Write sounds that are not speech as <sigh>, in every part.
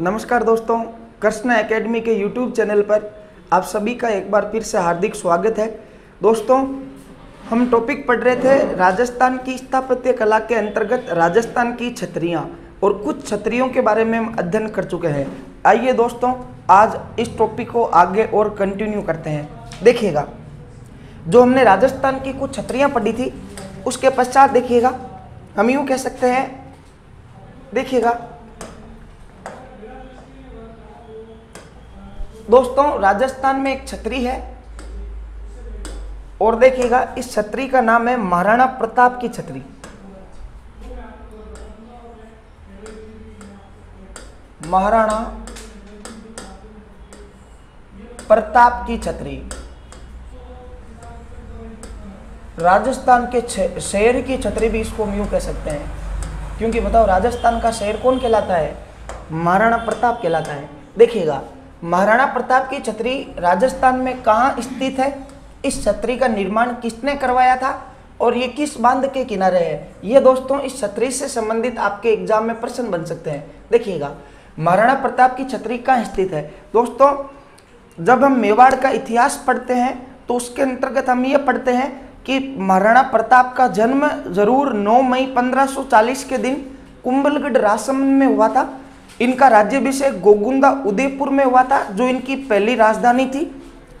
नमस्कार दोस्तों, कृष्णा एकेडमी के यूट्यूब चैनल पर आप सभी का एक बार फिर से हार्दिक स्वागत है। दोस्तों, हम टॉपिक पढ़ रहे थे राजस्थान की स्थापत्य कला के अंतर्गत राजस्थान की छतरियाँ और कुछ छतरियों के बारे में हम अध्ययन कर चुके हैं। आइए दोस्तों, आज इस टॉपिक को आगे और कंटिन्यू करते हैं। देखिएगा, जो हमने राजस्थान की कुछ छतरियाँ पढ़ी थी, उसके पश्चात देखिएगा, हम यूँ कह सकते हैं, देखिएगा दोस्तों, राजस्थान में एक छतरी है। और देखिएगा, इस छतरी का नाम है महाराणा प्रताप की छतरी। महाराणा प्रताप की छतरी। राजस्थान के शहर की छतरी भी इसको हम यूँ कह सकते हैं। क्योंकि बताओ, राजस्थान का शहर कौन कहलाता है? महाराणा प्रताप कहलाता है। देखिएगा महाराणा प्रताप की छतरी राजस्थान में कहाँ स्थित है? इस छतरी का निर्माण किसने करवाया था? और ये किस बाँध के किनारे है? ये दोस्तों, इस छतरी से संबंधित आपके एग्ज़ाम में प्रश्न बन सकते हैं। देखिएगा, महाराणा प्रताप की छतरी कहाँ स्थित है? दोस्तों, जब हम मेवाड़ का इतिहास पढ़ते हैं तो उसके अंतर्गत हम ये पढ़ते हैं कि महाराणा प्रताप का जन्म ज़रूर 9 मई 1540 के दिन कुंभलगढ़ राजसमंद में हुआ था। इनका राज्यभिषेक गोगुंदा उदयपुर में हुआ था, जो इनकी पहली राजधानी थी।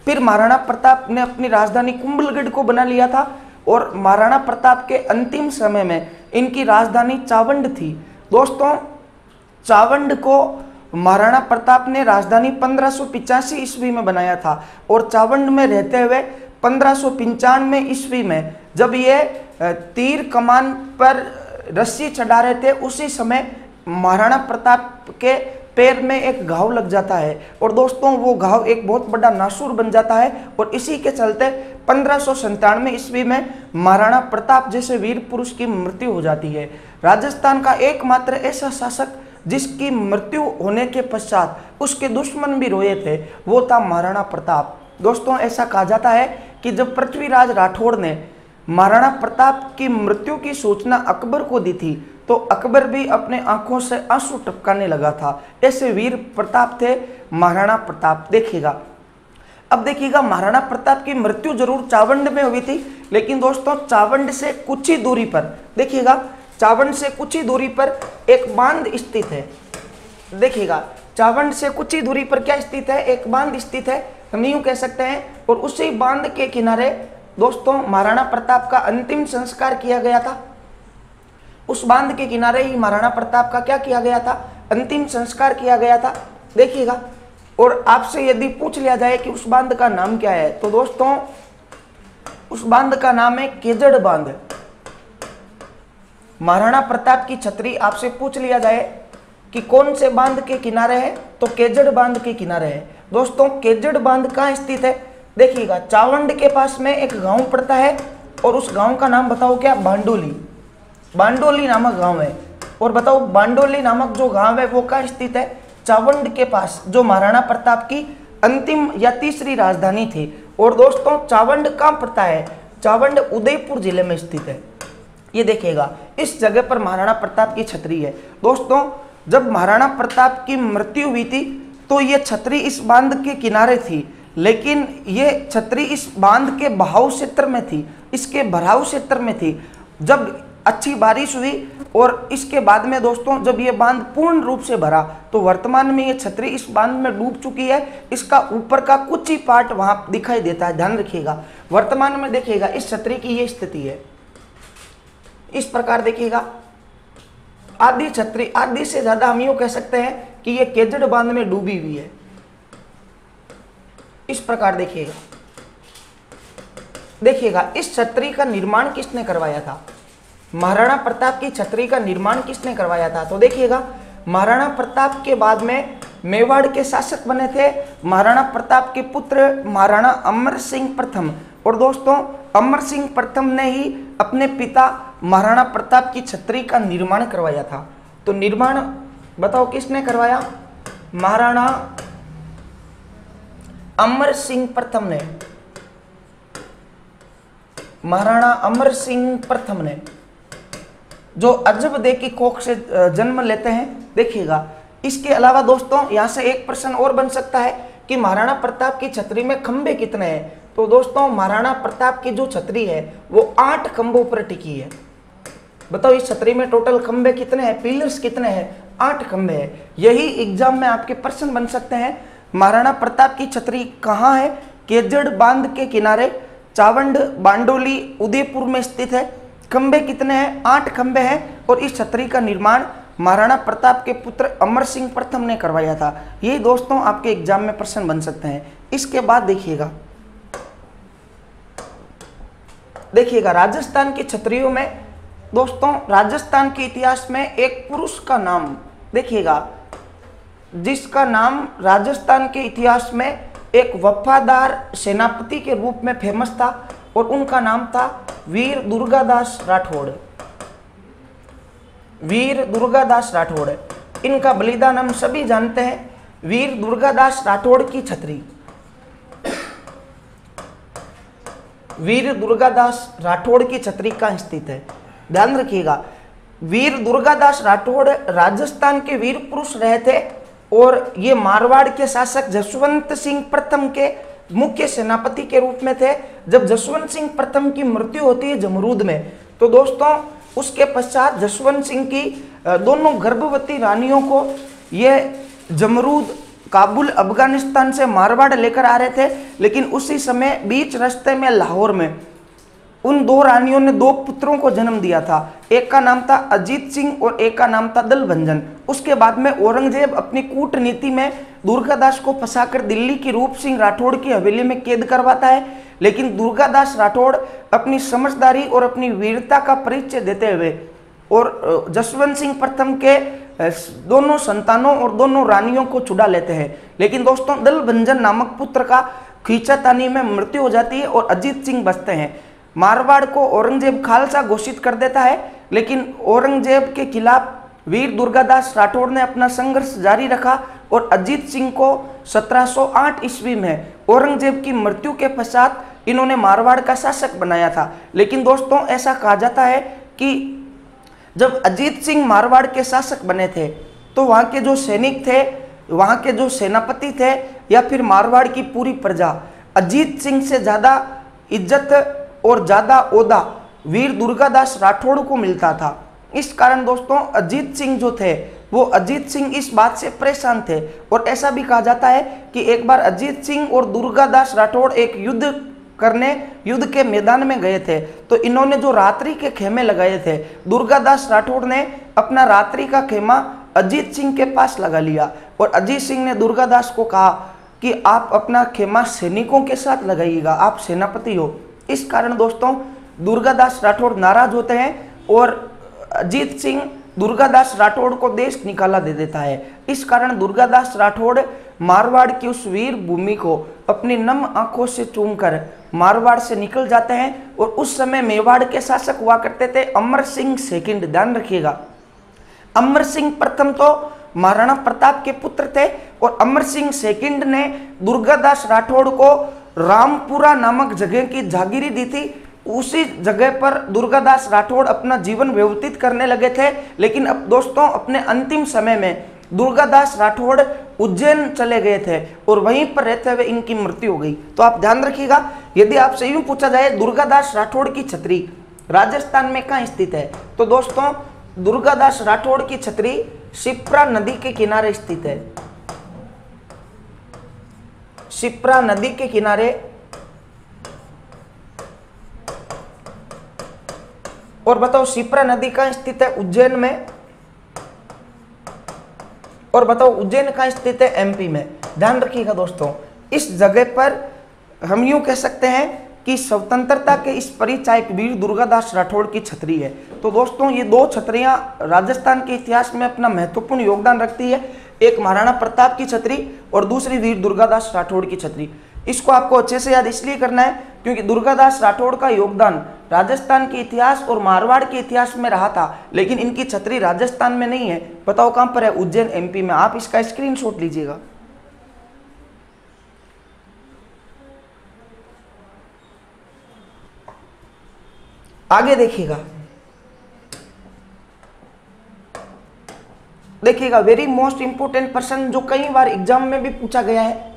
फिर महाराणा प्रताप ने अपनी राजधानी कुंभलगढ़ को बना लिया था और महाराणा प्रताप के अंतिम समय में इनकी राजधानी चावंड थी। दोस्तों, चावंड को महाराणा प्रताप ने राजधानी पंद्रह ईस्वी में बनाया था और चावंड में रहते हुए पंद्रह ईस्वी में जब ये तीर कमान पर रस्सी चढ़ा रहे थे, उसी समय महाराणा प्रताप के पैर में एक घाव लग जाता है। और दोस्तों, वो घाव एक बहुत बड़ा नासूर बन जाता है। और इसी के चलते पंद्रह सौ ईस्वी में महाराणा प्रताप जैसे वीर पुरुष की मृत्यु हो जाती है। राजस्थान का एकमात्र ऐसा शासक जिसकी मृत्यु होने के पश्चात उसके दुश्मन भी रोए थे, वो था महाराणा प्रताप। दोस्तों, ऐसा कहा जाता है कि जब पृथ्वीराज राठौड़ ने महाराणा प्रताप की मृत्यु की सूचना अकबर को दी थी तो अकबर भी अपने आँखों से आँसू टपकाने लगा था। ऐसे वीर प्रताप थे, महाराणा प्रताप, देखिएगा। अब देखिएगा, महाराणा प्रताप की मृत्यु ज़रूर चावंड में हुई थी, लेकिन दोस्तों, चावंड से कुछ ही दूरी पर, देखिएगा, चावंड से कुछ ही दूरी पर एक बाँध स्थित है। देखिएगा, चावंड से कुछ ही दूरी पर क्या स्थित है? एक बाँध स्थित है, हम यूँ कह सकते हैं, और उसी बाँध के किनारे, दोस्तों, महाराणा प्रताप का अंतिम संस्कार किया गया था। उस बाँध के किनारे ही महाराणा प्रताप का क्या किया गया था? अंतिम संस्कार किया गया था। देखिएगा। और आपसे यदि पूछ लिया जाए कि उस बाँध का नाम क्या है तो दोस्तों, उस बाँध का नाम है केजड़ बाँध। महाराणा प्रताप की छतरी आपसे पूछ लिया जाए कि कौन से बाँध के किनारे है तो केजड़ बाँध के किनारे है। दोस्तों, केजड़ बाँध कहाँ स्थित है? देखिएगा, चावंड के पास में एक गाँव पड़ता है, और उस गाँव का नाम बताओ क्या? बांडोली। बांडोली नामक गाँव है। और बताओ, बांडोली नामक जो गाँव है, वो कहाँ स्थित है? चावंड के पास, जो महाराणा प्रताप की अंतिम या तीसरी राजधानी थी। और दोस्तों, चावंड कहाँ पड़ता है चावंड उदयपुर ज़िले में स्थित है। ये देखिएगा, इस जगह पर महाराणा प्रताप की छतरी है। दोस्तों, जब महाराणा प्रताप की मृत्यु हुई थी तो ये छतरी इस बाँध के किनारे थी। लेकिन ये छतरी इस बाँध के बहाव क्षेत्र में थी, इसके भराव क्षेत्र में थी। जब अच्छी बारिश हुई और इसके बाद में दोस्तों जब ये बाँध पूर्ण रूप से भरा तो वर्तमान में ये छतरी इस बाँध में डूब चुकी है। इसका ऊपर का कुछ ही पार्ट वहाँ दिखाई देता है। ध्यान रखिएगा, वर्तमान में देखिएगा, इस छतरी की ये स्थिति है। इस प्रकार देखिएगा, आधी छतरी, आधी से ज़्यादा हम यूँ कह सकते हैं कि ये केजड़ बाँध में डूबी हुई है। इस प्रकार देखिएगा देखिएगा, इस छतरी का निर्माण किसने करवाया था? महाराणा प्रताप की छतरी का निर्माण किसने करवाया था? तो देखिएगा, महाराणा प्रताप के बाद में मेवाड़ के शासक बने थे। महाराणा प्रताप के पुत्र महाराणा अमर सिंह प्रथम। और दोस्तों, अमर सिंह प्रथम ने ही अपने पिता महाराणा प्रताप की छतरी का निर्माण करवाया था। तो निर्माण बताओ किसने करवाया? महाराणा अमर सिंह प्रथम ने। महाराणा अमर सिंह प्रथम ने। जो अजब दे की कोख से जन्म लेते हैं, देखिएगा। इसके अलावा दोस्तों, यहाँ से एक प्रश्न और बन सकता है कि महाराणा प्रताप की छतरी में खंबे कितने हैं? तो दोस्तों, महाराणा प्रताप की जो छतरी है, वो आठ खंभों पर टिकी है। बताओ, इस छतरी में टोटल खंबे कितने हैं? पिलर्स कितने हैं? आठ खंबे हैं। यही एग्ज़ाम में आपके प्रश्न बन सकते हैं। महाराणा प्रताप की छतरी कहाँ है? केजड़ बाँध के किनारे, चावंड, बांडोली, उदयपुर में स्थित है। खंबे कितने हैं? आठ खंबे हैं और इस छतरी का निर्माण महाराणा प्रताप के पुत्र अमर सिंह प्रथम ने करवाया था। ये दोस्तों आपके एग्ज़ाम में प्रश्न बन सकते हैं। इसके बाद देखिएगा। देखिएगा, राजस्थान की छतरियों में, दोस्तों, राजस्थान के इतिहास में एक पुरुष का नाम, देखिएगा, जिसका नाम राजस्थान के इतिहास में एक वफादार सेनापति के रूप में फ़ेमस था। और उनका नाम था वीर दुर्गादास राठौड़। वीर दुर्गादास राठौड़। इनका बलिदान हम सभी जानते हैं, वीर दुर्गादास राठौड़ की छतरी। वीर दुर्गादास राठौड़ की छतरी का स्थित है। ध्यान रखिएगा, वीर दुर्गादास राठौड़ राजस्थान के वीर पुरुष रहे थे और ये मारवाड़ के शासक जसवंत सिंह प्रथम के मुख्य सेनापति के रूप में थे। जब जसवंत सिंह प्रथम की मृत्यु होती है जमरूद में तो दोस्तों, उसके पश्चात जसवंत सिंह की दोनों गर्भवती रानियों को ये जमरूद, काबुल, अफ़गानिस्तान से मारवाड़ लेकर आ रहे थे। लेकिन उसी समय बीच रास्ते में लाहौर में उन दो रानियों ने दो पुत्रों को जन्म दिया था। एक का नाम था अजीत सिंह और एक का नाम था दलभंजन। उसके बाद में औरंगज़ेब अपनी कूटनीति में दुर्गादास को फंसाकर दिल्ली की रूप सिंह राठौड़ की हवेली में कैद करवाता है, लेकिन दुर्गादास राठौड़ अपनी समझदारी और अपनी वीरता का परिचय देते हुए और जसवंत सिंह प्रथम के दोनों संतानों और दोनों रानियों को छुड़ा लेते हैं। लेकिन दोस्तों दलभंजन नामक पुत्र का खींचातानी में मृत्यु हो जाती है और अजीत सिंह बचते हैं। मारवाड़ को औरंगज़ेब खालसा घोषित कर देता है, लेकिन औरंगज़ेब के खिलाफ वीर दुर्गादास राठौड़ ने अपना संघर्ष जारी रखा और अजीत सिंह को 1708 ईस्वी में औरंगज़ेब की मृत्यु के पश्चात इन्होंने मारवाड़ का शासक बनाया था। लेकिन दोस्तों, ऐसा कहा जाता है कि जब अजीत सिंह मारवाड़ के शासक बने थे तो वहाँ के जो सैनिक थे, वहाँ के जो सेनापति थे या फिर मारवाड़ की पूरी प्रजा, अजीत सिंह से ज़्यादा इज़्ज़त और ज़्यादा ओदा वीर दुर्गादास राठौड़ को मिलता था। इस कारण दोस्तों, अजीत सिंह जो थे, वो अजीत सिंह इस बात से परेशान थे। और ऐसा भी कहा जाता है कि एक बार अजीत सिंह और दुर्गादास राठौड़ एक युद्ध करने, युद्ध के मैदान में गए थे। तो इन्होंने जो रात्रि के खेमे लगाए थे दुर्गादास राठौड़ ने अपना रात्रि का खेमा अजीत सिंह के पास लगा लिया। और अजीत सिंह ने दुर्गादास को कहा कि आप अपना खेमा सैनिकों के साथ लगाइएगा, आप सेनापति हो। इस कारण दोस्तों दुर्गादास राठौड़ नाराज़ होते हैं और अजीत सिंह दुर्गादास राठौड़ को देश निकाला दे देता है। इस कारण दुर्गादास राठौड़ मारवाड़ की उस वीर भूमि को अपनी नम आँखों से चूमकर मारवाड़ से निकल जाते हैं और उस समय मेवाड़ के शासक हुआ करते थे। अमर सिंह सेकंड, ध्यान रखिएगा। अमर सिंह प्रथम तो महाराणा प्रताप के पुत्र थे और अमर सिंह सेकंड ने दुर्गादास राठौड़ को रामपुरा नामक जगह की जागीरी दी थी। उसी जगह पर दुर्गादास राठौड़ अपना जीवन व्यवतीत करने लगे थे। लेकिन अब दोस्तों, अपने अंतिम समय में दुर्गादास राठौड़ उज्जैन चले गए थे और वहीं पर रहते हुए इनकी मृत्यु हो गई। तो आप ध्यान रखिएगा, यदि आपसे यूँ पूछा जाए, दुर्गादास राठौड़ की छतरी राजस्थान में कहाँ स्थित है? तो दोस्तों, दुर्गादास राठौड़ की छतरी शिप्रा नदी के किनारे स्थित है। शिप्रा नदी के किनारे और बताओ, शिप्रा नदी कहाँ स्थित है? उज्जैन में। और बताओ, उज्जैन कहाँ स्थित है? एमपी में। ध्यान रखिएगा दोस्तों, इस जगह पर हम यूँ कह सकते हैं कि स्वतंत्रता के इस परिचायक वीर दुर्गादास राठौड़ की छतरी है। तो दोस्तों, ये दो छतरियाँ राजस्थान के इतिहास में अपना महत्वपूर्ण योगदान रखती है। एक महाराणा प्रताप की छतरी और दूसरी वीर दुर्गादास राठौड़ की छतरी। इसको आपको अच्छे से याद इसलिए करना है क्योंकि दुर्गादास राठौड़ का योगदान राजस्थान के इतिहास और मारवाड़ के इतिहास में रहा था, लेकिन इनकी छतरी राजस्थान में नहीं है। बताओ कहाँ पर है? उज्जैन एमपी में। आप इसका स्क्रीनशॉट लीजिएगा। आगे देखिएगा। देखिएगा वेरी मोस्ट इंपोर्टेंट पर्सन जो कई बार एग्ज़ाम में भी पूछा गया है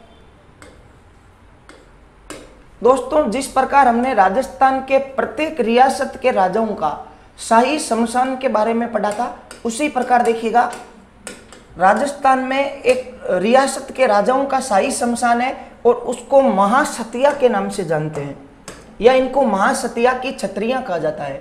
दोस्तों, जिस प्रकार हमने राजस्थान के प्रत्येक रियासत के राजाओं का शाही शमशान के बारे में पढ़ा था, उसी प्रकार देखिएगा, राजस्थान में एक रियासत के राजाओं का शाही शमशान है और उसको महासतिया के नाम से जानते हैं, या इनको महासतिया की छत्रियाँ कहा जाता है।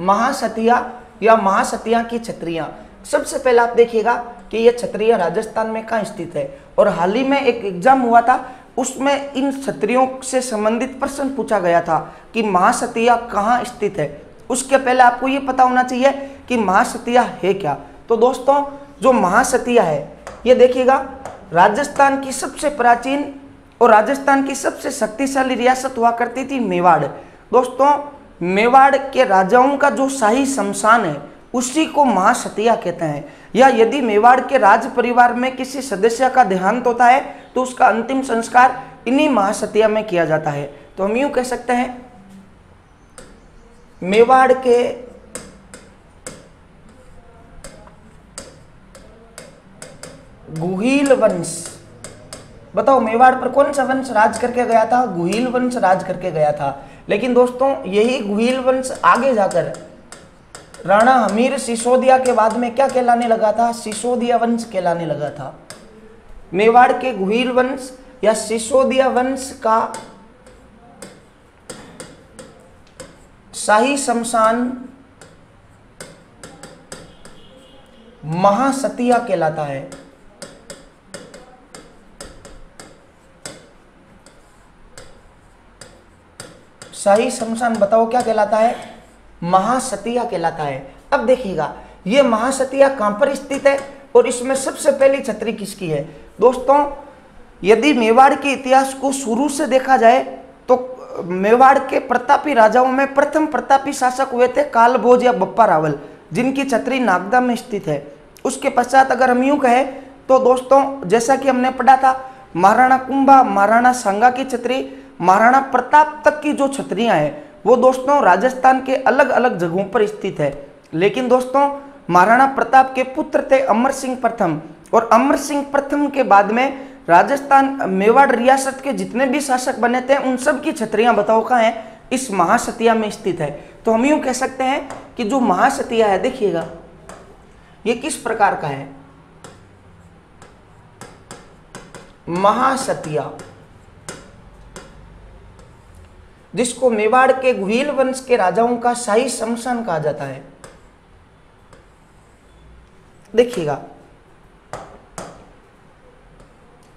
महासतिया या महासतिया की छत्रियाँ। सबसे पहले आप देखिएगा कि यह छत्रिया राजस्थान में कहाँ स्थित है। और हाल ही में एक एग्ज़ाम हुआ था उसमें इन छत्रियों से संबंधित प्रश्न पूछा गया था कि महासतिया कहाँ स्थित है। उसके पहले आपको ये पता होना चाहिए कि महासतिया है क्या। तो दोस्तों, जो महासतिया है, ये देखिएगा, राजस्थान की सबसे प्राचीन और राजस्थान की सबसे शक्तिशाली रियासत हुआ करती थी मेवाड़। दोस्तों, मेवाड़ के राजाओं का जो शाही शमशान है, उसी को महासतिया कहते हैं। या यदि मेवाड़ के राज परिवार में किसी सदस्य का देहांत होता है तो उसका अंतिम संस्कार इन्हीं महासतिया में किया जाता है। तो हम यूँ कह सकते हैं, मेवाड़ के गुहिल वंश, बताओ मेवाड़ पर कौन सा वंश राज करके गया था? गुहिल वंश राज करके गया था। लेकिन दोस्तों, यही गुहिल वंश आगे जाकर राणा हमीर सिसोदिया के बाद में क्या कहलाने लगा था? सिसोदिया वंश कहलाने लगा था। मेवाड़ के गुहिल वंश या सिसोदिया वंश का शाही शमशान महासतिया कहलाता है। शाही शमशान बताओ क्या कहलाता है? महासतिया कहलाता है। अब देखिएगा, ये महासतिया कहाँ पर स्थित है? और इसमें सबसे पहली छतरी किसकी है? दोस्तों, यदि मेवाड़ के इतिहास को शुरू से देखा जाए तो मेवाड़ के प्रतापी राजाओं में प्रथम प्रतापी शासक हुए थे कालभोज या बप्पा रावल, जिनकी छतरी नागदा में स्थित है। उसके पश्चात अगर हम यूँ कहें तो दोस्तों, जैसा कि हमने पढ़ा था, महाराणा कुंभा, महाराणा सांगा की छतरी, महाराणा प्रताप तक की जो छतरियाँ हैं, वो दोस्तों राजस्थान के अलग अलग जगहों पर स्थित है। लेकिन दोस्तों महाराणा प्रताप के पुत्र थे अमर सिंह प्रथम। और अमर सिंह प्रथम के बाद में राजस्थान मेवाड़ रियासत के जितने भी शासक बने थे, उन सब की छतरियाँ बताओ कहाँ है? इस महासतिया में स्थित है। तो हम यूँ कह सकते हैं कि जो महासतिया है, देखिएगा, ये किस प्रकार का है? महासतिया, जिसको मेवाड़ के गुहील वंश के राजाओं का शाही शमशान कहा जाता है। देखिएगा।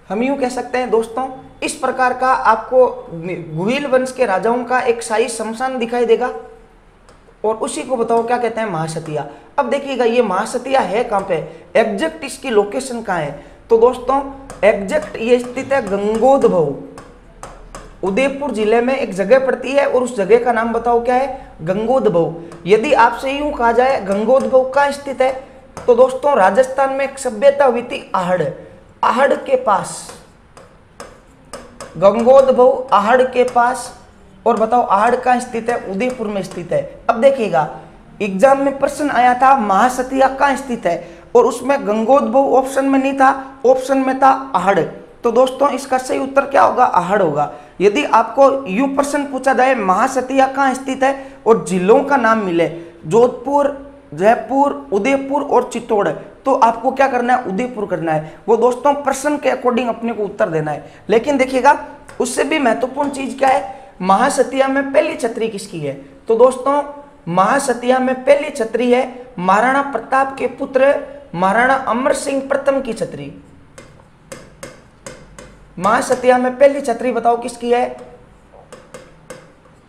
हम यूँ कह सकते हैं, दोस्तों, इस प्रकार का आपको गुहील वंश के राजाओं का एक शाही शमशान दिखाई देगा। और उसी को बताओ, क्या कहते हैं, महासतिया। अब देखिएगा, ये महासतिया है कहाँ पे? एग्जैक्ट इसकी लोकेशन कहाँ है? तो दोस्तों एग्जैक्ट ये स्थित है गंगोदभव उदयपुर ज़िले में एक जगह पड़ती है और उस जगह का नाम बताओ क्या है? गंगोदभव यदि आपसे यूँ कहा जाए गंगोदभव कहाँ स्थित है? तो दोस्तों, राजस्थान में एक सभ्यता हुई थी आहड़। आहड़ के पास गंगोदभव आहड़ के पास, और बताओ आहड़ कहाँ स्थित है? उदयपुर में स्थित है। अब देखिएगा, एग्ज़ाम में प्रश्न आया था, महासतिया कहाँ स्थित है? और उसमें गंगोदभव ऑप्शन में नहीं था, ऑप्शन में था आहड़। तो दोस्तों, इसका सही उत्तर क्या होगा? आहड़ होगा। यदि आपको यू प्रश्न पूछा जाए, महासतिया कहाँ स्थित है? और जिलों का नाम मिले, जोधपुर जयपुर, उदयपुर और चित्तौड़। तो आपको क्या करना है? उदयपुर करना है। वो दोस्तों प्रश्न के अकॉर्डिंग अपने को उत्तर देना है। लेकिन देखिएगा, उससे भी महत्वपूर्ण चीज़ क्या है? महासतिया में पहली छतरी किसकी है? तो दोस्तों, महासतिया में पहली छतरी है महाराणा प्रताप के पुत्र महाराणा अमर सिंह प्रथम की छतरी। महासतिया में पहली छतरी बताओ किसकी है?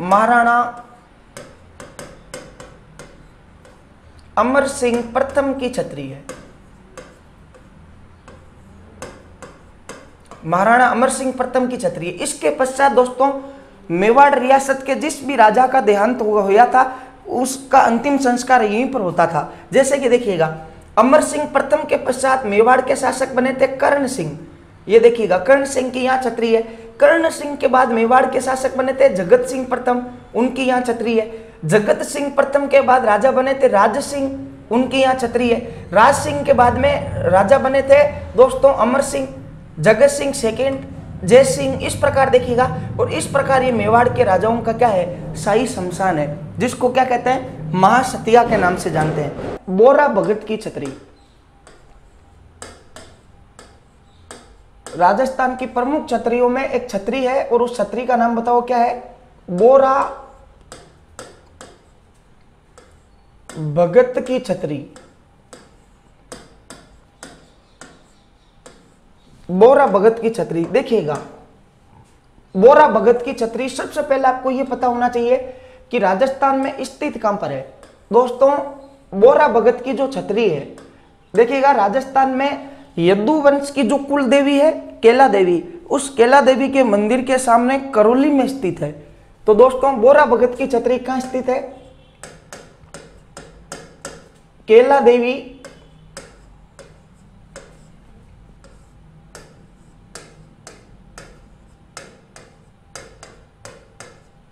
महाराणा अमर सिंह प्रथम की छतरी है। महाराणा अमर सिंह प्रथम की छतरी है। इसके पश्चात दोस्तों, मेवाड़ रियासत के जिस भी राजा का देहांत हुआ था, उसका अंतिम संस्कार यहीं पर होता था। जैसे कि देखिएगा, अमर सिंह प्रथम के पश्चात मेवाड़ के शासक बने थे कर्ण सिंह। ये देखिएगा, कर्ण सिंह की यहाँ छतरी है। कर्ण सिंह के बाद मेवाड़ के शासक बने थे, जगत सिंह प्रथम, उनकी यहाँ छतरी है। जगत सिंह प्रथम के बाद राजा बने थे, राज सिंह, उनकी यहाँ छतरी है। राज सिंह के बाद में राजा बने थे दोस्तों अमर सिंह, जगत सिंह सेकेंड जय सिंह, इस प्रकार देखिएगा। और इस प्रकार ये मेवाड़ के राजाओं का क्या है? शाही शमशान है, जिसको क्या कहते हैं? महासतिया के नाम से जानते हैं। बोरा भगत की छतरी। राजस्थान की प्रमुख छतरियों में एक छतरी है और उस छतरी का नाम बताओ क्या है? बोरा भगत की छतरी। बोरा भगत की छतरी, देखिएगा। बोरा भगत की छतरी, सबसे पहले आपको यह पता होना चाहिए कि राजस्थान में स्थित कहाँ पर है। दोस्तों, बोरा भगत की जो छतरी है, देखिएगा, राजस्थान में यदु वंश की जो कुल देवी है, केला देवी, उस केला देवी के मंदिर के सामने करौली में स्थित है। तो दोस्तों, बोरा भगत की छतरी कहाँ स्थित है? केला देवी,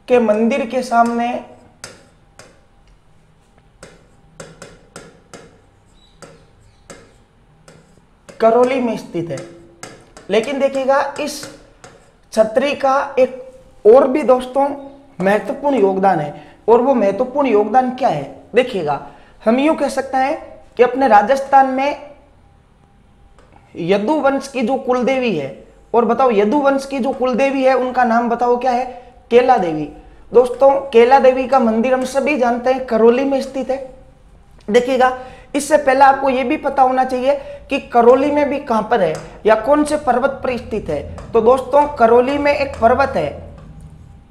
के मंदिर के सामने करौली में स्थित है। लेकिन देखिएगा, इस छतरी का एक और भी दोस्तों महत्वपूर्ण योगदान है। और वो महत्वपूर्ण योगदान क्या है? देखिएगा, हम यूँ कह सकते हैं कि अपने राजस्थान में यदु वंश की जो कुलदेवी है, और बताओ यदु वंश की जो कुलदेवी है, उनका नाम बताओ क्या है? केला देवी। दोस्तों, केला देवी का मंदिर हम सभी जानते हैं, करौली में स्थित है। देखिएगा इससे पहले आपको यह भी पता होना चाहिए कि करौली में भी कहाँ पर है या कौन से पर्वत पर स्थित है। तो दोस्तों, करौली में एक पर्वत है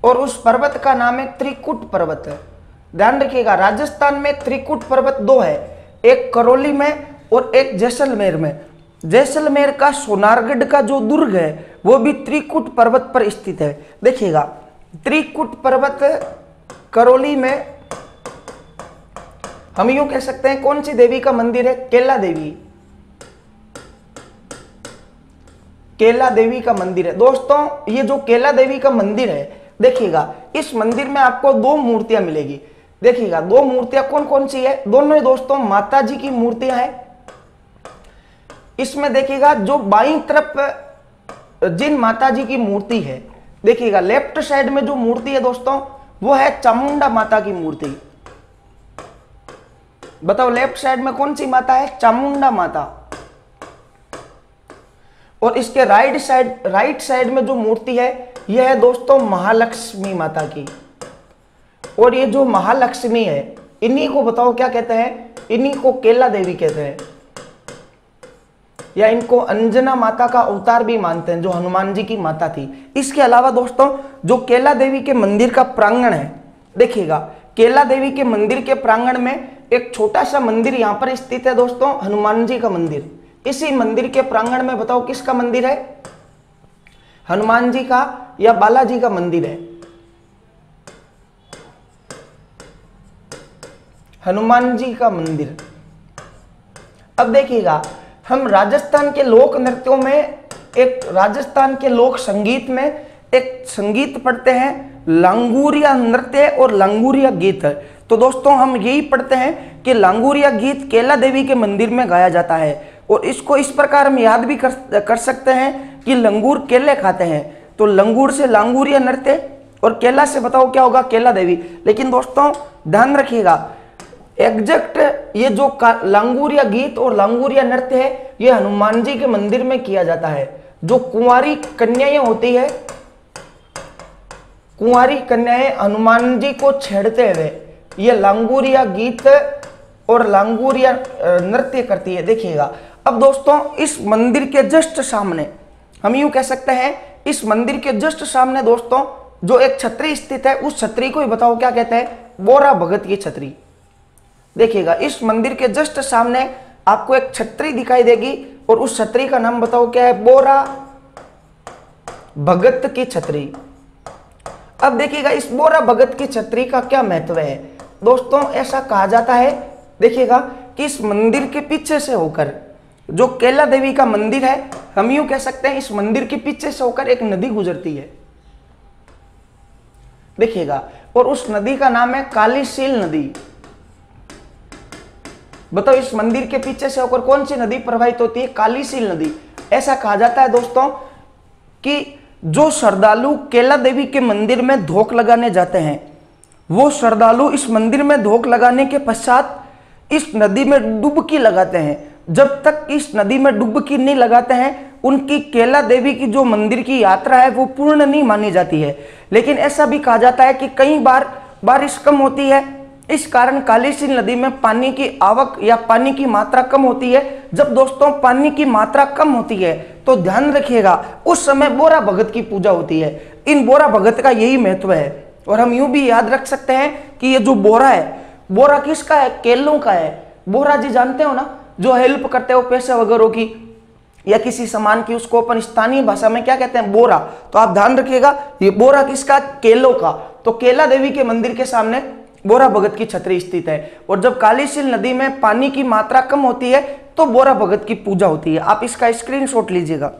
और उस पर्वत का नाम है त्रिकुट पर्वत। ध्यान रखिएगा, राजस्थान में त्रिकुट पर्वत दो है। एक करौली में और एक जैसलमेर में। जैसलमेर का सोनारगढ़ का जो दुर्ग है, वो भी त्रिकुट पर्वत पर स्थित है। देखिएगा, त्रिकुट पर्वत करौली में हम यूँ कह सकते हैं, कौन सी देवी का मंदिर है? केला देवी। केला देवी का मंदिर है। दोस्तों, ये जो केला देवी का मंदिर है, देखिएगा, इस मंदिर में आपको दो मूर्तियाँ मिलेगी। देखिएगा, दो मूर्तियाँ कौन कौन सी है? दोनों ही दोस्तों माता जी की मूर्तियाँ हैं। इसमें देखिएगा, जो बाई तरफ़, जिन माता जी की मूर्ति है, देखिएगा, लेफ़्ट साइड में जो मूर्ति है दोस्तों, वो है चामुंडा माता की मूर्ति। बताओ लेफ़्ट साइड में कौन सी माता है? चामुंडा माता। और इसके राइट साइड राइट साइड में जो मूर्ति है, यह है दोस्तों महालक्ष्मी माता की। और ये जो महालक्ष्मी है, इन्हीं को बताओ, क्या कहते हैं? इन्हीं को केला देवी कहते हैं। या इनको अंजना माता का अवतार भी मानते हैं, जो हनुमान जी की माता थी। इसके अलावा दोस्तों, जो केला देवी के मंदिर का प्रांगण है, देखिएगा, केला देवी के मंदिर के प्रांगण में एक छोटा सा मंदिर यहाँ पर स्थित है दोस्तों हनुमान जी का मंदिर। इसी मंदिर के प्रांगण में बताओ किसका मंदिर है? हनुमान जी का या बालाजी का मंदिर है? हनुमान जी का मंदिर। अब देखिएगा, हम राजस्थान के लोक नृत्यों में, एक राजस्थान के लोक संगीत में एक संगीत पढ़ते हैं, लांगूरिया नृत्य और लांगूरिया गीत। तो दोस्तों हम यही पढ़ते हैं कि लांगूरिया गीत केला देवी के मंदिर में गाया जाता है। और इसको इस प्रकार हम याद भी कर, कर सकते हैं कि लंगूर केले खाते हैं। तो लंगूर से लांगूरिया नृत्य और केला से बताओ क्या होगा केला देवी। लेकिन दोस्तों ध्यान रखिएगा एग्जैक्ट ये जो लांगूरिया गीत और लांगूरिया नृत्य है ये हनुमान जी के मंदिर में किया जाता है। जो कुंवारी कन्याएँ होती है कुंवारी कन्याएँ हनुमान जी को छेड़ते हुए ये लांगूरिया गीत और लांगूरिया नृत्य करती है, देखिएगा। अब दोस्तों, इस मंदिर के जस्ट सामने, हम यूँ कह सकते हैं, इस मंदिर के जस्ट सामने दोस्तों, जो एक छतरी स्थित है, उस छतरी को ही बताओ, क्या कहते हैं? बोरा भगत की छतरी। देखिएगा, इस मंदिर के जस्ट सामने आपको एक छतरी दिखाई देगी, और उस छतरी का नाम बताओ, क्या है? बोरा भगत की छतरी। अब देखिएगा, इस बोरा भगत की छतरी का क्या महत्व है? दोस्तों, ऐसा कहा जाता है, देखिएगा, कि इस मंदिर के पीछे से होकर, जो केला देवी का मंदिर है, हम यूँ कह सकते हैं, इस मंदिर के पीछे से होकर एक नदी गुजरती है। देखिएगा, और उस नदी का नाम है कालीशील नदी। बताओ, इस मंदिर के पीछे से होकर कौन सी नदी प्रवाहित होती है? कालीशील नदी। ऐसा कहा जाता है दोस्तों, कि जो श्रद्धालु केला देवी के मंदिर में धोख लगाने जाते हैं वो श्रद्धालु इस मंदिर में धोख लगाने के पश्चात इस नदी में डुबकी लगाते हैं। जब तक इस नदी में डुबकी नहीं लगाते हैं, उनकी केला देवी की जो मंदिर की यात्रा है, वो पूर्ण नहीं मानी जाती है। लेकिन ऐसा भी कहा जाता है कि कई बार बारिश कम होती है। इस कारण कालीसी नदी में पानी की आवक या पानी की मात्रा कम होती है। जब दोस्तों, पानी की मात्रा कम होती है तो ध्यान रखिएगा, उस समय बोरा भगत की पूजा होती है। इन बोरा भगत का यही महत्व है। और हम यूँ भी याद रख सकते हैं कि ये जो बोरा है, बोरा किसका है? केलों का है। बोरा जी जानते हो ना? जो हेल्प करते हो पैसे वगैरह की, या किसी सामान की, उसको अपन स्थानीय भाषा में क्या कहते हैं? बोरा। तो आप ध्यान रखिएगा, ये बोरा किसका? केलों का। तो केला देवी के मंदिर के सामने बोरा भगत की छतरी स्थित है। और जब कालीशील नदी में पानी की मात्रा कम होती है तो बोरा भगत की पूजा होती है। आप इसका स्क्रीनशॉट लीजिएगा।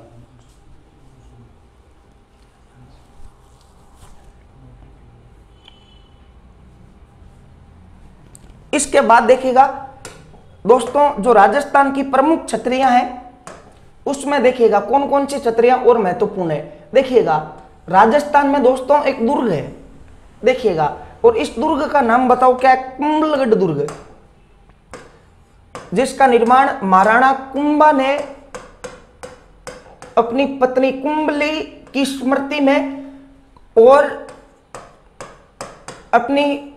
इसके बाद देखिएगा, दोस्तों, जो राजस्थान की प्रमुख छतरियाँ हैं, उसमें देखिएगा कौन कौन सी छतरियाँ और महत्वपूर्ण है? देखिएगा, राजस्थान में दोस्तों एक दुर्ग है। देखिएगा, और इस दुर्ग का नाम बताओ, क्या कुंभलगढ़ दुर्ग। जिसका निर्माण महाराणा कुंभा ने अपनी पत्नी कुंभली की स्मृति में और अपनी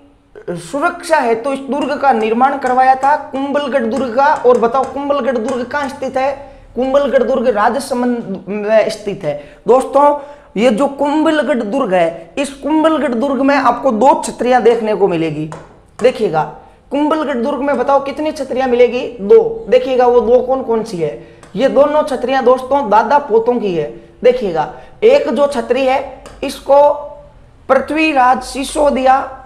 सुरक्षा है तो इस दुर्ग का निर्माण करवाया था। कुंभलगढ़ दुर्ग का, और बताओ कुंभलगढ़ दुर्ग कहाँ स्थित है? कुंभलगढ़ दुर्ग राजसमंद में स्थित है। दोस्तों, ये जो कुंभलगढ़ दुर्ग है, इस कुंभलगढ़ दुर्ग में आपको दो छतरियाँ देखने को मिलेगी। देखिएगा, कुंभलगढ़ दुर्ग में बताओ कितनी छतरियाँ मिलेगी? दो। देखिएगा, वो दो कौन कौन सी है? ये दोनों छतरियाँ दोस्तों दादा पोतों की है। देखिएगा, एक जो छतरी है, इसको पृथ्वीराज सिसोदिया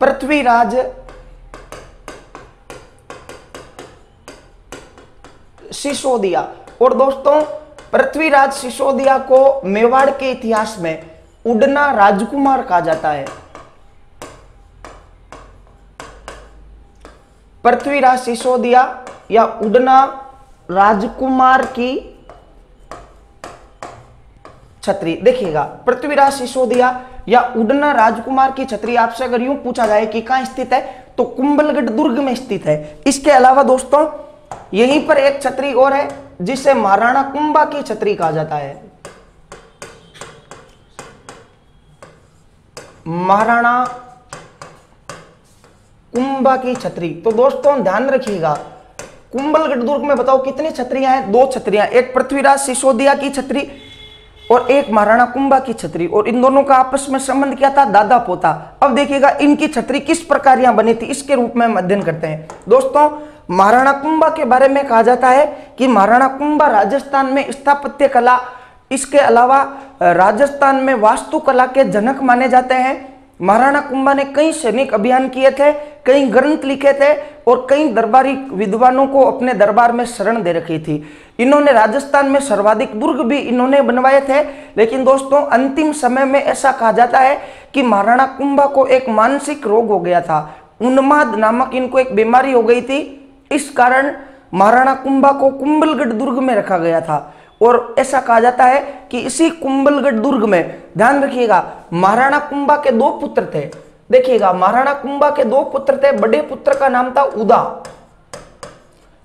पृथ्वीराज। सिसोदिया। और दोस्तों, पृथ्वीराज सिसोदिया को मेवाड़ के इतिहास में उड़ना राजकुमार कहा जाता है। पृथ्वीराज सिसोदिया या उड़ना राजकुमार की छतरी। देखिएगा, पृथ्वीराज सिसोदिया या उड़ना राजकुमार की छतरी आपसे अगर यूँ पूछा जाए कि कहाँ स्थित है तो कुंभलगढ़ दुर्ग में स्थित है। इसके अलावा दोस्तों, यहीं पर एक छतरी और है, जिसे महाराणा कुंभा की छतरी कहा जाता है। महाराणा कुंभा की छतरी। तो दोस्तों, ध्यान रखिएगा, कुंभलगढ़ दुर्ग में बताओ कितनी छतरियाँ हैं? दो छतरियाँ, एक पृथ्वीराज सिसोदिया की छतरी और एक महाराणा कुंभा की छतरी, और इन दोनों का आपस में संबंध क्या था? दादा पोता। अब देखिएगा, इनकी छतरी किस प्रकार यहाँ बनी थी, इसके रूप में हम अध्ययन करते हैं। दोस्तों महाराणा कुंभा के बारे में कहा जाता है कि महाराणा कुंभा राजस्थान में स्थापत्य कला, इसके अलावा, राजस्थान में वास्तुकला के जनक माने जाते हैं। महाराणा कुंभा ने कई सैनिक अभियान किए थे, कई ग्रंथ लिखे थे और कई दरबारी विद्वानों को अपने दरबार में शरण दे रखी थी। इन्होंने राजस्थान में सर्वाधिक दुर्ग भी इन्होंने बनवाए थे, लेकिन दोस्तों, अंतिम समय में ऐसा कहा जाता है कि महाराणा कुंभा को एक मानसिक रोग हो गया था। उन्माद नामक इनको एक बीमारी हो गई थी। इस कारण महाराणा कुंभा को कुंभलगढ़ दुर्ग में रखा गया था। और ऐसा कहा जाता है कि इसी कुंभलगढ़ दुर्ग में, ध्यान रखिएगा, महाराणा कुंभा के दो पुत्र थे। देखिएगा, महाराणा कुंभा के दो पुत्र थे, बड़े पुत्र का नाम था उदा।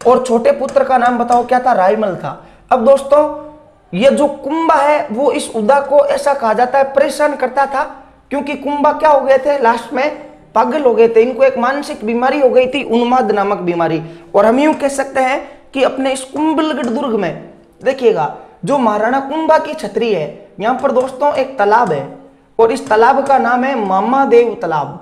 और छोटे पुत्र का नाम बताओ, क्या था? रायमल था। अब दोस्तों, ये जो कुंभा है, वो इस उदा को ऐसा कहा जाता है, परेशान करता था, क्योंकि कुंभा क्या हो गए थे? लास्ट में पागल हो गए थे। इनको एक मानसिक बीमारी हो गई थी, उन्माद नामक बीमारी। और हम यूँ कह सकते हैं कि अपने इस कुंभलगढ़ दुर्ग में देखिएगा, जो महाराणा कुंभा की छतरी है, यहाँ पर दोस्तों एक तालाब है, और इस तालाब का नाम है मामा देव तालाब।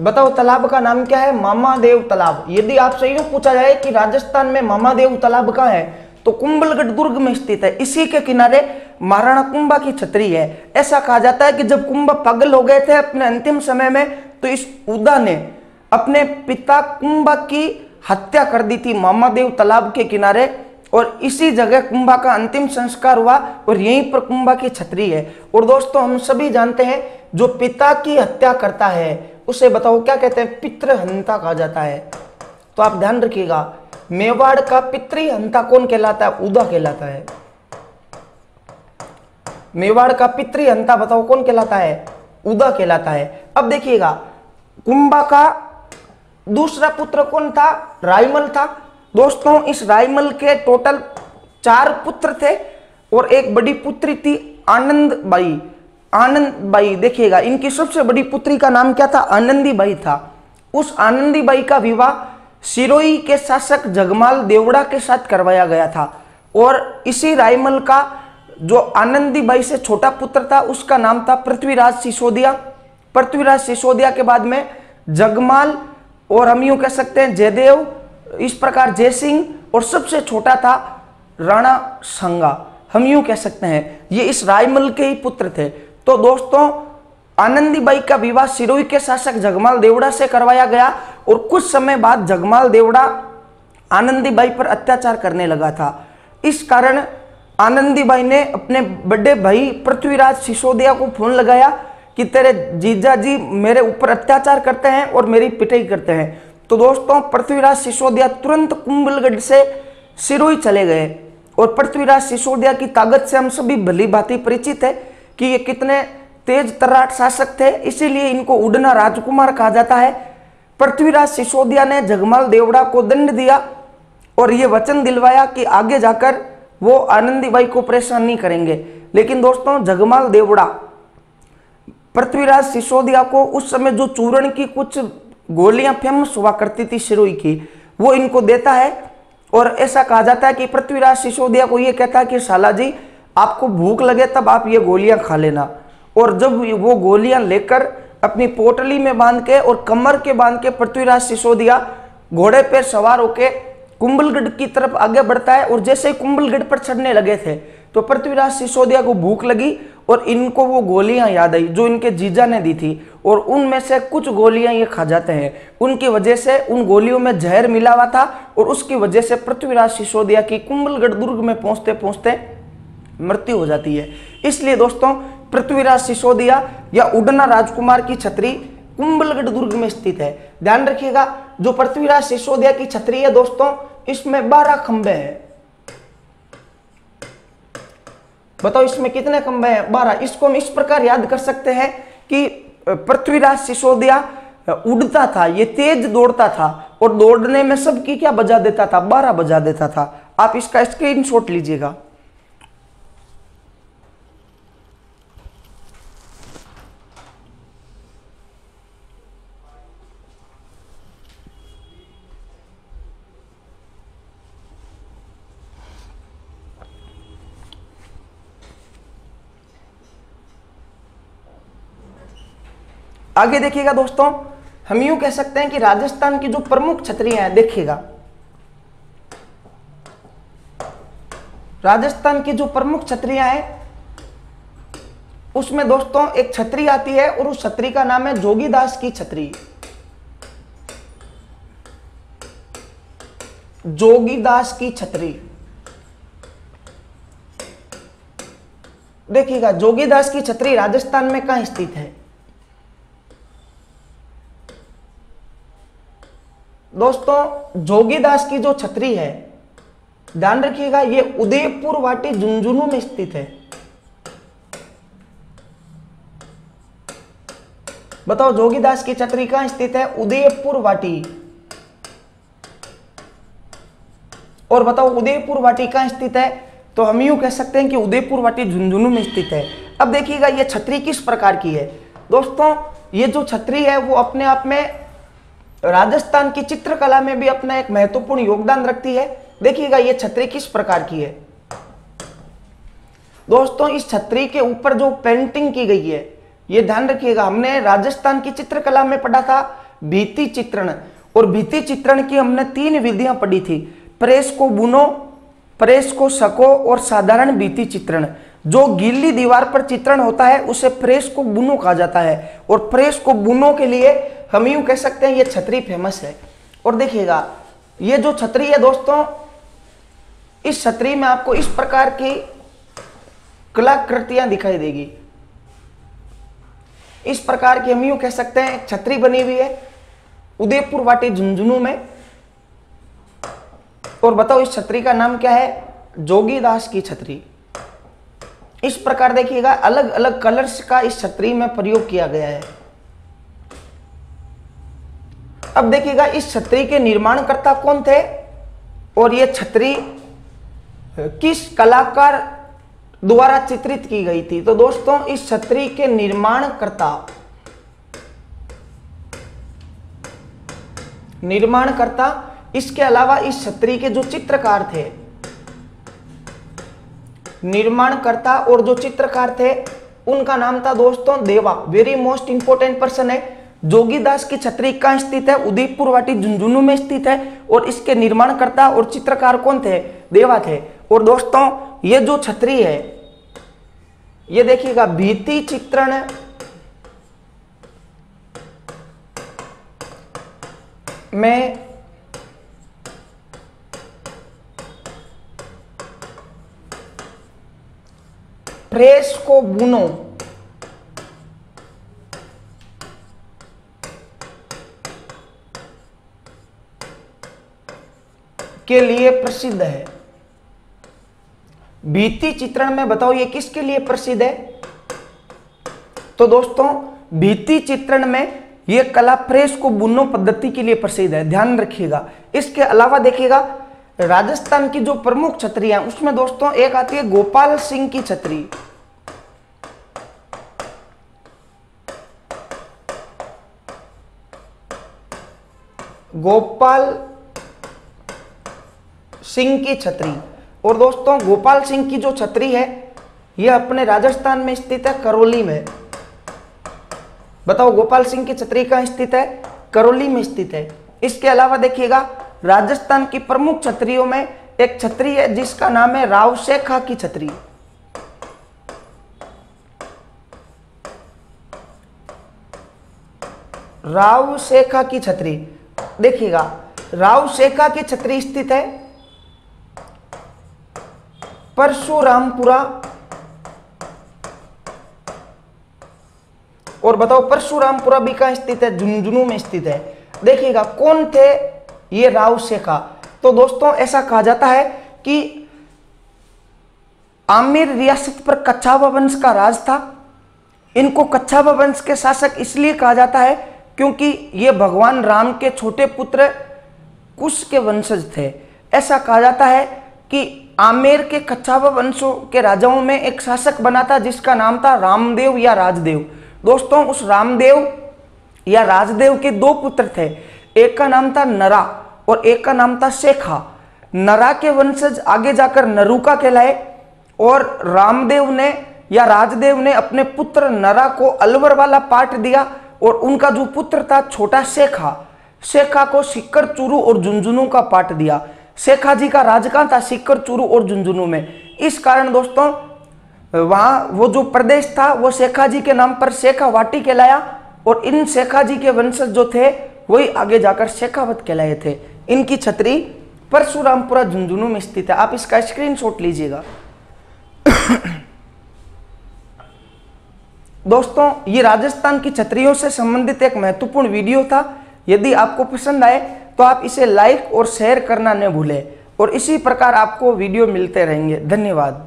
बताओ, तालाब का नाम क्या है? मामा देव तालाब। यदि आपसे यूँ पूछा जाए कि राजस्थान में मामा देव तालाब कहाँ है तो कुंभलगढ़ दुर्ग में स्थित है। इसी के किनारे महाराणा कुंभा की छतरी है। ऐसा कहा जाता है कि जब कुंभ पागल हो गए थे अपने अंतिम समय में तो इस उदा ने अपने पिता कुंभा की हत्या कर दी थी मामादेव तालाब के किनारे और इसी जगह कुंभा का अंतिम संस्कार हुआ और यहीं पर कुंभा की छतरी है। और दोस्तों, हम सभी जानते हैं जो पिता की हत्या करता है, उसे बताओ क्या कहते हैं? पितृहंता कहा जाता है। तो आप ध्यान रखिएगा, मेवाड़ का पितृहंता कौन कहलाता है? उदा कहलाता है। मेवाड़ का पितृहंता बताओ कौन कहलाता है? उदा कहलाता है। अब देखिएगा, कुंभा का दूसरा पुत्र कौन था? रायमल था। दोस्तों, इस रायमल के टोटल चार पुत्र थे और एक बड़ी पुत्री थी आनंद बाई। आनंद बाई, देखिएगा, इनकी सबसे बड़ी पुत्री का नाम क्या था? आनंदी बाई था। उस आनंदी बाई का विवाह सिरोई के शासक जगमाल देवड़ा के साथ करवाया गया था और इसी रायमल का जो आनंदी बाई से छोटा पुत्र था, उसका नाम था पृथ्वीराज सिसोदिया। पृथ्वीराज सिसोदिया के बाद में जगमाल और हम यूँ कह सकते हैं, जयदेव, इस प्रकार जयसिंह और सबसे छोटा था राणा संगा। हम यूँ कह सकते हैं, ये इस रायमल के ही पुत्र थे। तो दोस्तों, आनंदीबाई का विवाह सिरोही के शासक जगमाल देवड़ा से करवाया गया और कुछ समय बाद जगमाल देवड़ा आनंदीबाई पर अत्याचार करने लगा था। इस कारण आनंदीबाई ने अपने बड़े भाई पृथ्वीराज सिसोदिया को फ़ोन लगाया कि तेरे जीजा जी मेरे ऊपर अत्याचार करते हैं और मेरी पिटाई करते हैं। तो दोस्तों, पृथ्वीराज सिसोदिया तुरंत कुंभलगढ़ से सिरोही चले गए और पृथ्वीराज सिसोदिया की ताकत से हम सभी भली भांति परिचित है कि ये कितने तेज तर्राट शासक थे। इसीलिए इनको उड़ना राजकुमार कहा जाता है। पृथ्वीराज सिसोदिया ने जगमाल देवड़ा को दंड दिया और ये वचन दिलवाया कि आगे जाकर वो आनंदीबाई को परेशान नहीं करेंगे। लेकिन दोस्तों, जगमाल देवड़ा पृथ्वीराज सिसोदिया को उस समय जो चूरण की कुछ गोलियाँ फ़ेमस हुआ करती थी सिरोई की, वो इनको देता है। और ऐसा कहा जाता है कि पृथ्वीराज सिसोदिया को ये कहता है कि, शाला जी, आपको भूख लगे तब आप ये गोलियाँ खा लेना। और जब वो गोलियाँ लेकर अपनी पोटली में बाँध के और कमर के बाँध के पृथ्वीराज सिसोदिया घोड़े पर सवार होके कुंभलगढ़ की तरफ़ आगे बढ़ता है। और जैसे ही कुंभलगढ़ पर चढ़ने लगे थे तो पृथ्वीराज सिसोदिया को भूख लगी और इनको वो गोलियाँ याद आई जो इनके जीजा ने दी थी। और उनमें से कुछ गोलियाँ ये खा जाते हैं। उनकी वजह से उन गोलियों में जहर मिला हुआ था और उसकी वजह से पृथ्वीराज सिसोदिया की कुंभलगढ़ दुर्ग में पहुँचते पहुँचते मृत्यु हो जाती है। इसलिए दोस्तों पृथ्वीराज सिसोदिया या उडना राजकुमार की छतरी कुंभलगढ़ दुर्ग में स्थित है। ध्यान रखिएगा, जो पृथ्वीराज सिसोदिया की छतरी है दोस्तों, इसमें बारह खंबे हैं। बताओ इसमें कितने खंभे हैं? बारह। इसको हम इस प्रकार याद कर सकते हैं कि पृथ्वीराज सिसोदिया उड़ता था, ये तेज दौड़ता था और दौड़ने में सबकी क्या बजा देता था? बारह बजा देता था। आप इसका स्क्रीनशॉट लीजिएगा। आगे देखिएगा दोस्तों, हम यूँ कह सकते हैं कि राजस्थान की जो प्रमुख छतरियाँ हैं, देखिएगा। राजस्थान की जो प्रमुख छतरियाँ हैं, उसमें दोस्तों एक छतरी आती है और उस छतरी का नाम है जोगीदास की छतरी। जोगीदास की छतरी। देखिएगा, जोगीदास की छतरी राजस्थान में कहाँ स्थित है? दोस्तों, जोगीदास की जो छतरी है, ध्यान रखिएगा, ये उदयपुर वाटी झुंझुनू में स्थित है। बताओ, जोगीदास की छतरी कहाँ स्थित है? उदयपुर वाटी। और बताओ, उदयपुर वाटी कहाँ स्थित है? तो हम यूँ कह सकते हैं कि उदयपुर वाटी झुंझुनू में स्थित है। अब देखिएगा, ये छतरी किस प्रकार की है? दोस्तों, ये जो छतरी है, वो अपने आप में राजस्थान की चित्रकला में भी अपना एक महत्वपूर्ण योगदान रखती है। देखिएगा, ये छतरी किस प्रकार की है? दोस्तों, इस छतरी के ऊपर जो पेंटिंग की गई है, ये ध्यान रखिएगा, हमने राजस्थान की चित्रकला में पढ़ा था भीति चित्रण। और भीति चित्रण की हमने तीन विधियाँ पढ़ी थी, प्रेस को बुनो, प्रेस को सको और साधारण भीति चित्रण। जो गीली दीवार पर चित्रण होता है, उसे प्रेस को बुनो कहा जाता है। और प्रेस को बुनो के लिए हम यूँ कह सकते हैं, ये छतरी फ़ेमस है। और देखिएगा, ये जो छतरी है दोस्तों, इस छतरी में आपको इस प्रकार की कलाकृतियाँ दिखाई देगी। इस प्रकार की हम यूँ कह सकते हैं, छतरी बनी हुई है, उदयपुर वाटी झुंझुनू में। और बताओ, इस छतरी का नाम क्या है? जोगीदास की छतरी। इस प्रकार देखिएगा अलग अलग कलर्स का इस छतरी में प्रयोग किया गया है। अब देखिएगा, इस छतरी के निर्माणकर्ता कौन थे? और यह छतरी किस कलाकार द्वारा चित्रित की गई थी? तो दोस्तों, इस छतरी के निर्माणकर्ता निर्माणकर्ता, इसके अलावा इस छतरी के जो चित्रकार थे, निर्माणकर्ता और जो चित्रकार थे, उनका नाम था दोस्तों, देवा। वेरी मोस्ट इंपोर्टेंट पर्सन है। जोगीदास की छतरी कहाँ स्थित है? उदयपुर वाटी झुंझुनू में स्थित है। और इसके निर्माणकर्ता और चित्रकार कौन थे? देवा थे। और दोस्तों, ये जो छतरी है, ये देखिएगा, भीति चित्रण। में प्रेस को बुनो। के लिए प्रसिद्ध है? भीति चित्रण में बताओ ये किसके लिए प्रसिद्ध है? तो दोस्तों भीति चित्रण में यह कला प्रेस को बुनो पद्धति के लिए प्रसिद्ध है। ध्यान रखिएगा। इसके अलावा देखिएगा, राजस्थान की जो प्रमुख छतरी है, उसमें दोस्तों एक आती है गोपाल सिंह की छतरी। गोपाल सिंह की छतरी। और दोस्तों, गोपाल सिंह की जो छतरी है यह अपने राजस्थान में स्थित है, करौली में। बताओ, गोपाल सिंह की छतरी कहाँ स्थित है? करौली में स्थित है। इसके अलावा देखिएगा, राजस्थान की प्रमुख छतरियों में एक छतरी है, जिसका नाम है राव शेखा की छतरी। राव शेखा की छतरी। देखिएगा, राव शेखा की छतरी स्थित है परशुरामपुरा। और बताओ, परशुरामपुरा भी कहाँ स्थित है? झुंझुनू में स्थित है। देखिएगा, कौन थे ये राव शेखा? तो दोस्तों, ऐसा कहा जाता है कि आमिर रियासत पर कच्छावा वंश का राज था। इनको कच्छावा वंश के शासक इसलिए कहा जाता है क्योंकि ये भगवान राम के छोटे पुत्र कुश के वंशज थे। ऐसा कहा जाता है कि आमेर के कच्छावा वंशों के राजाओं में एक शासक बना था, जिसका नाम था रामदेव या राजदेव। दोस्तों, उस रामदेव या राजदेव के दो पुत्र थे। एक का नाम था नरा और एक का नाम था शेखा। नरा के वंशज आगे जाकर नरुका कहलाए और रामदेव ने या राजदेव ने अपने पुत्र नरा को अलवर वाला पाठ दिया और उनका जो पुत्र था, छोटा शेखा। शेखा को सिक्कर चूरू और झुंझुनू का पाठ दिया। शेखा जी का राज था सिक्कर चूरू और झुंझुनू में। इस कारण दोस्तों, वहाँ वो जो प्रदेश था, वो शेखा जी के नाम पर शेखा वाटी कहलाया और इन शेखा जी के वंशज जो थे, वही आगे जाकर शेखावत कहलाए थे। इनकी छतरी परशुरामपुरा झुंझुनू में स्थित है। आप इसका स्क्रीनशॉट लीजिएगा। <coughs> दोस्तों, ये राजस्थान की छतरियों से संबंधित एक महत्वपूर्ण वीडियो था। यदि आपको पसंद आए तो आप इसे लाइक और शेयर करना न भूलें। और इसी प्रकार आपको वीडियो मिलते रहेंगे। धन्यवाद।